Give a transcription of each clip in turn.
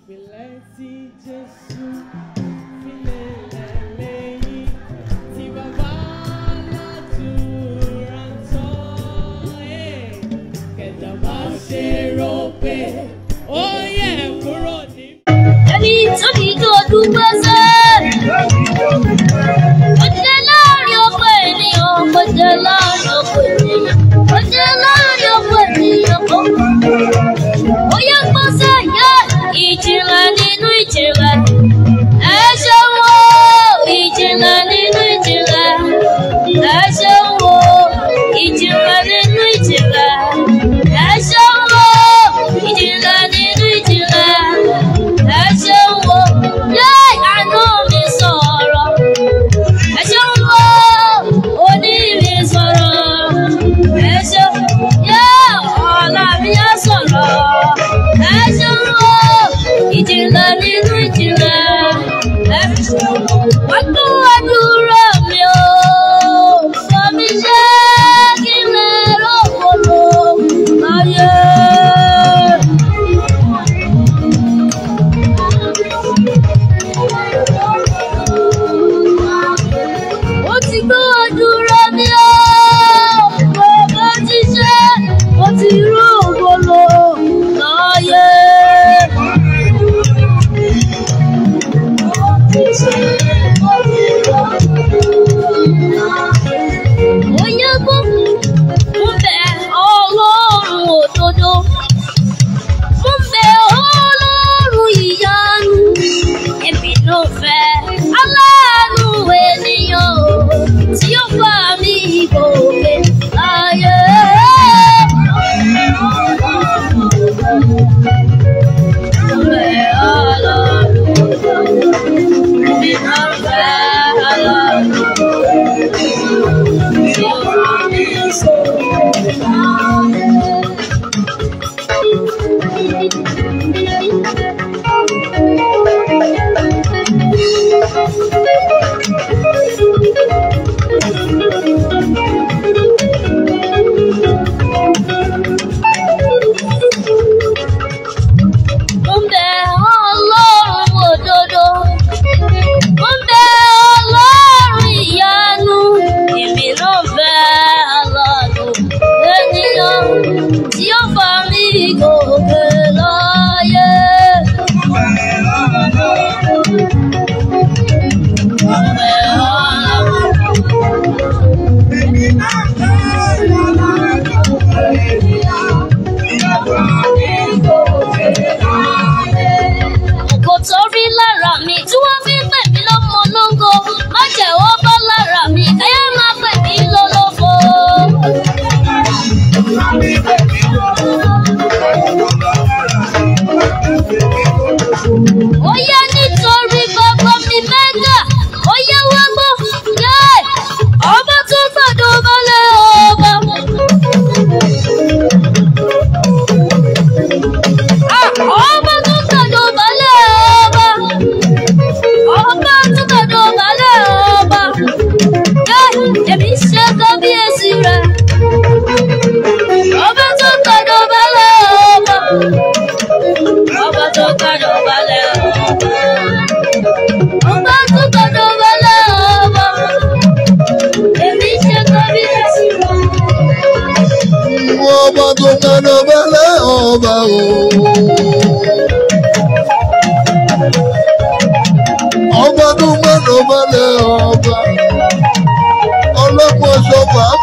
Ìpìlẹ̀ tí Jésù sílẹ̀ lẹ́yìn tí bàbá aládùúrà tọ́ eh, kẹ̀dá bá ṣe rò pé ó yẹ kúrò ní. Ẹni tó ní kí o dúpẹ́ sẹ́. Ó jẹ́ láàrin ọkọ ènìyàn, ó jẹ́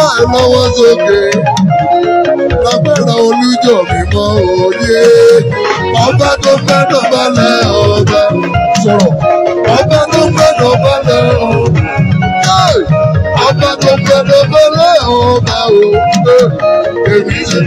máa lọ́wọ́ sókè lágbára olújọ mímọ́ òye ọba tó fẹ́ dọ̀bálẹ̀ ọba sọ̀rọ̀ ọba tó fẹ́ dọ̀bálẹ̀ ọba ọba tó fẹ́ dọ̀bálẹ̀ ọba o èmi ṣe.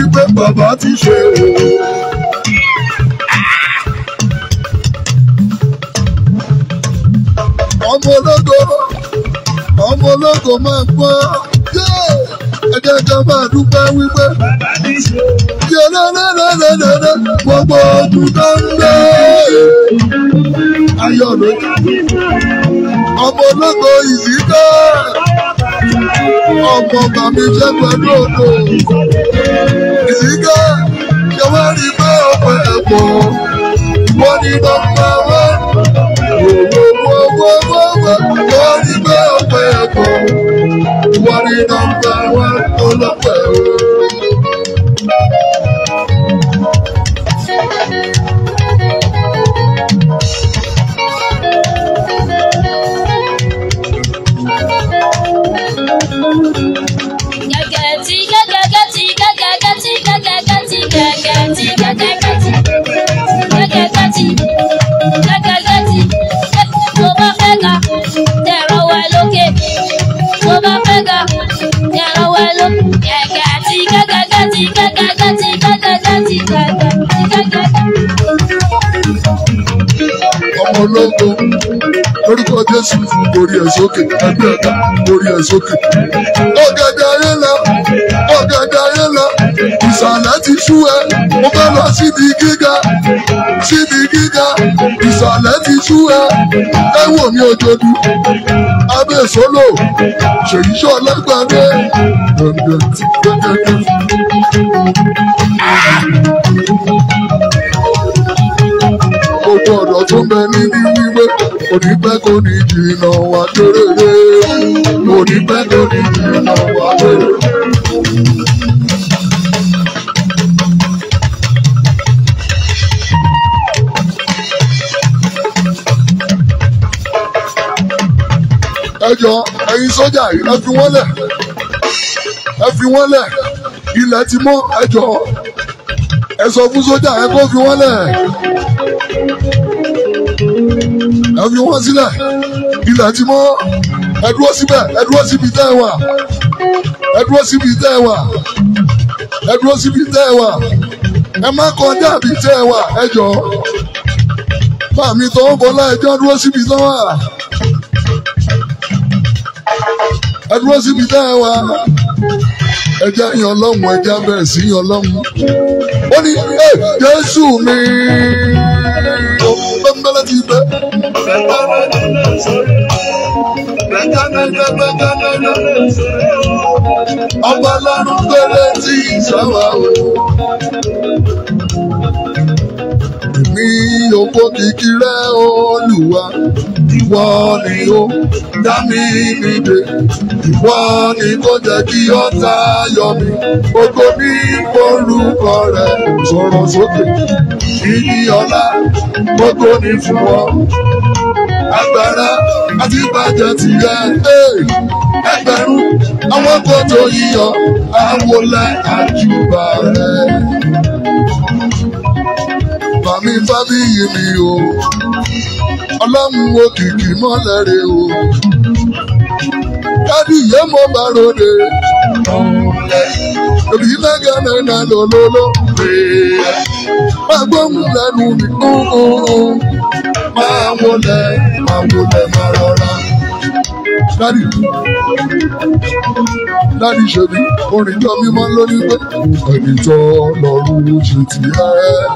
wípé bàbá ti ṣe o. ọmọ ológo ọmọ ológo máa gbọ́ ẹjẹ kan máa dúpẹ́ wípé yẹlẹlẹlẹlẹlẹ gbogbo ojú tó ń lé ayọ̀ ló jẹ́ ọmọ ológo ìsìnká ọmọ bàmí jẹ́ pẹ̀lú òdo ike ṣèwádìí pé ọ̀pẹ ẹ̀pọ̀ wọ́n ní nọ́mbà wọ́n. lóko orúkọ jésù orí ẹ̀ sókè ẹgbẹ́ ẹ̀ka orí ẹ̀ sókè. ọ̀gẹ̀dẹ̀ ayé lọ ọ̀gẹ̀dẹ̀ ayé lọ ìsàlẹ̀ ti sú ẹ mo fẹ́ lọ síbi gíga síbi gíga ìsàlẹ̀ ti sú ẹ ẹ wò mí ojoojú abẹ́ sólò ṣèyí ṣọ́ lẹ́gbàdé. bẹ níbi wíwé kò ní pẹ́ kò ní jìnnà wá lórére kò ní kò ní jìnnà wá lórére. ẹ jọ ẹ̀yin sójà yìí ẹ fi wọ́n lẹ̀ ẹ fi wọ́n lẹ̀ ilẹ̀ ti mọ́ ẹ ẹ sọ fún sójà ẹ kó fi wọ́n lẹ̀ ẹ fi wọ́n sílẹ̀ ilẹ̀ ti mọ́ ẹ dúró síbẹ̀ ẹ dúró síbi tẹ́ ẹ wà ẹ dúró síbi tẹ́ ẹ wà ẹ dúró síbi tẹ́ ẹ wà ẹ má kọjá àbí tẹ́ ẹ wà ẹ jọ fàmì tó ń bọ́lá ẹjọ́ dúró síbi tẹ́ ẹ wà ẹ dúró síbi tẹ́ ẹ wà ẹja yan Ọlọ́run ẹja bẹ̀rẹ̀ sí yan Ọlọ́run ó ní ẹ Jésù mi gbẹ́ngbẹ́lẹ́ ti gbé. ọba lọ́run gbére tí ìṣàwá o. èmi ò kó kíkí rẹ̀ olùwà ìwọ ni ó dá mi níbe ìwọ ni kò jẹ́ kí ọ̀tá yọ mi ògo ní orúkọ rẹ sọ̀rọ̀ sókè ìyí ọlá ògo ní fún ọ agbára àti bàjẹ́ ti yẹ ẹgbẹ̀rún àwọn kòtò yíyọ àwòlẹ̀ àjùbà rẹ. Bàmí fábíyì mi o ọlọ́run òkìkí mọ́lẹ̀ rè o. Dádì yé mo bá ròde. Èbí mẹ́gà mẹ́ta lòlóló. Máa gbóhùn lẹ́nu mi. Máa wọlé, máa wọlé, máa rọra. Dádì láti ṣèbí orin jọ mímọ́ lórí pé ẹni tó lọ́rùn ṣe ti ẹ́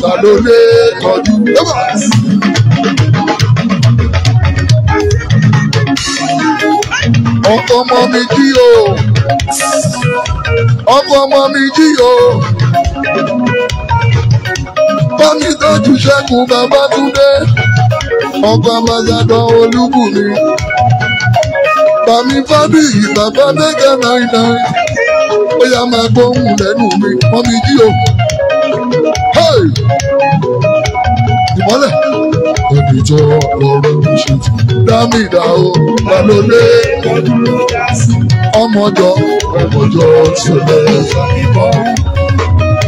ta ló lè kọjú. ọkọ ọmọ mi jí o ọkọ ọmọ mi jí o pásítọ̀ jù ṣẹ́gun Babátúndé ọkọ amásádọ̀ Olúbùnmi bàmí fábíyì bàbá mẹ́gà náírà ó yá máa gbóhùn lẹ́nu mi ọmọ mi jí o ìmọ́lẹ̀ ìjọ ọ̀rọ̀ ṣe ti dámìdá o lálólé ọmọjọ ọmọjọ ṣẹlẹ̀ ìbọn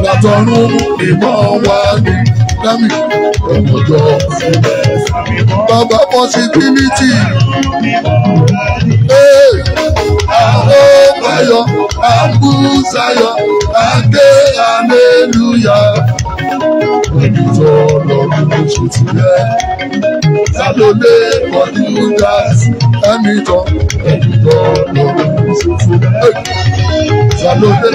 látọ̀run ìbọn wá ní dámì ọmọjọ bàbá pọsibílítì ee àwọn ọmọ ayọ̀ àbúzayọ̀ àdé hallelujah ìjọ lọ́dún méjì ti rẹ̀. Sátọ̀dé ọdún dáàsì ẹ̀mí jọ ẹ̀dùjọ lọ́dún méjì ti rẹ̀. Sátọ̀dé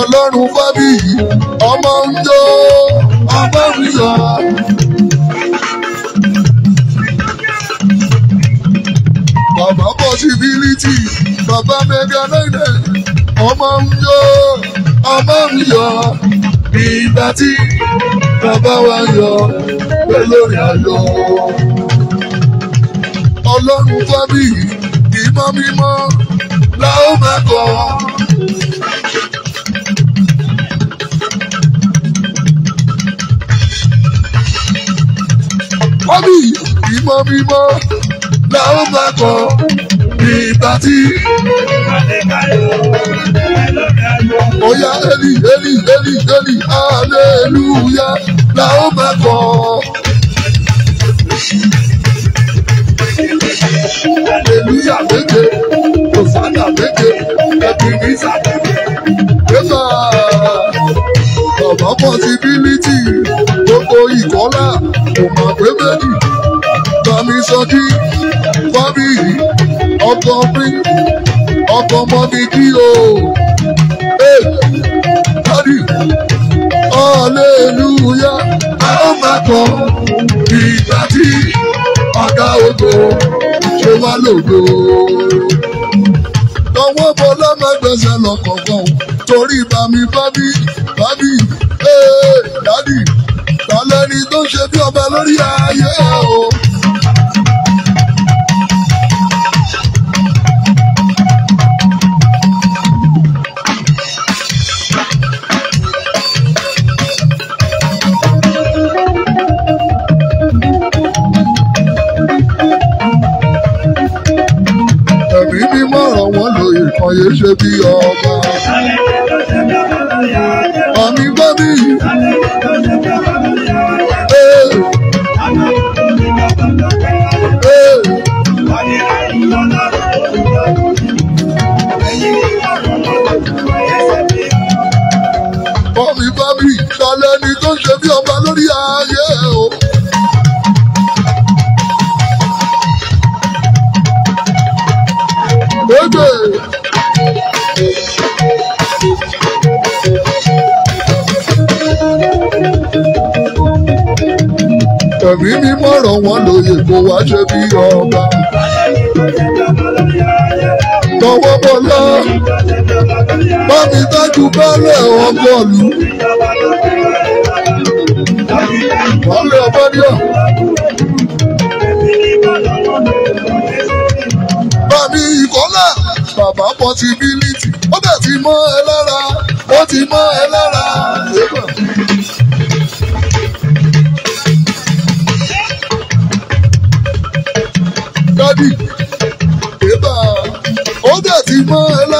ọlọ́run fábí yìí ọmọ ń jó ọmọ ń yọ. Bàbá possibility, bàbá mega nine, ọmọ ń jó, ọmọ ń yọ ìgbà tí bàbá wa yọ pé lórí ayọ̀ ọlọ́run fábí ìmọ̀ mímọ́ la ó máa kọ́. fábí ìmọ̀ mímọ́ la ó máa kọ́ ní pati. Oya Eli Eli Eli Eli hallelujah la ó máa kọ́. Hallelujah méje, Osana méje, Ebenezer méje, Eva. Ọ̀bọ̀n pọ̀sibílítì, gbogbo ìkọ́lá, kò mọ̀ pé méjì. Bàmí sọ́jí, fábíyì ọkọ̀ mi ọkọ̀ mọ́ mi kí o. Aleluya, a ó máa kọ ìgbà tí ọ̀gá ògo ṣe wá lògo. Lọ́wọ́ bọ́ lọ́mọgbẹ́sẹ̀ lọ́kọ̀ọ̀kan torí bàmí bábí bábí dádì. Tàlẹ́ni tó ń ṣe bí ọba lórí ayé o. Omi bábí lálẹ́ ni tó ń ṣe bí ọba lórí ayé o. Bébè. Ẹ̀mí mímọ́ ràn wọ́n lóye kó wá ṣe bí ọba. Tọwọ́ bọ́mi tọ́jú bọ́ọ̀lù ẹ̀wọ̀n bọ́ọ̀lù. bọ́ọ̀lù ọ̀bọ́díọ̀. bọ́mi ìkọ́lá bàbá bọ́ ti bí lítì ó bẹ̀ ti mọ́ ẹ lára ó ti mọ́ ẹ lára. dádì ó dẹ̀ ti mọ́ ẹ lára.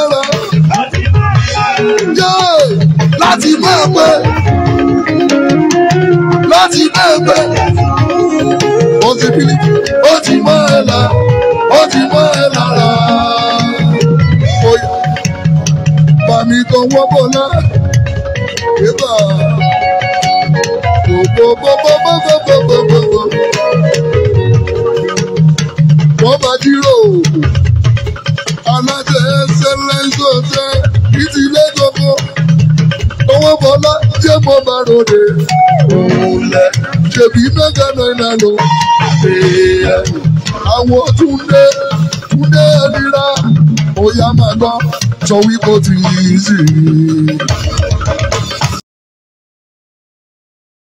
láti máa pẹ́ láti máa pẹ́ ó ti bìlì ó ti mọ ẹ la ó ti mọ ẹ lára bàmí tó wọ́n bọ̀ náà ìbá gbogbogbogbogbogbogbogbogbò wọ́n bá dírò alájẹ ẹsẹ̀ lẹ́yìn ròde òòlẹ̀ ṣèbí mẹ́gà náírà lọ. àwọn túndé túndé nira ó yá máa gbọ́ sọ wí kó ti yí sí i.